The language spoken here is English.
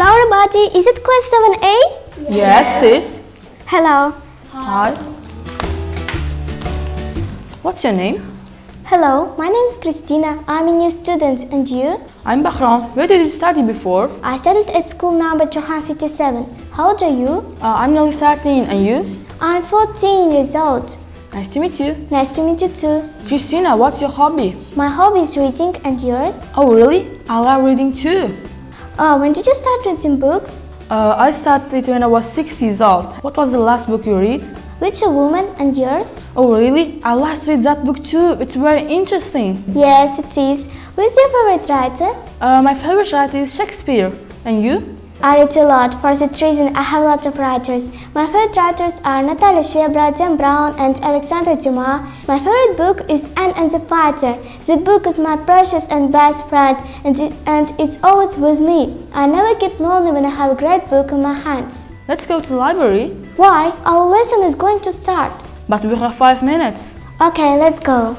everybody. Is it class 7A? Yes, this. Hello. Hi. What's your name? Hello, my name is Christina. I'm a new student. And you? I'm Bahram. Where did you study before? I studied at school number 257. How old are you? Uh, I'm nearly 13. And you? I'm 14 years old. Nice to meet you. Nice to meet you too. Christina, what's your hobby? My hobby is reading and yours? Oh, really? I love reading too. Oh, when did you start reading books? Uh, I started when I was 6 years old. What was the last book you read? Little Woman and yours? Oh, really? I last read that book too. It's very interesting. Yes, it is. Who is your favorite writer? Uh, my favorite writer is Shakespeare. And you? I read a lot. For that reason, I have a lot of writers. My favorite writers are Natalia Shebra, Dan Brown, and Alexander Dumas. My favorite book is Anne and the Fighter. The book is my precious and best friend, and, it, and it's always with me. I never get lonely when I have a great book in my hands. Let's go to the library. Why? Our lesson is going to start. But we have five minutes. Okay, let's go.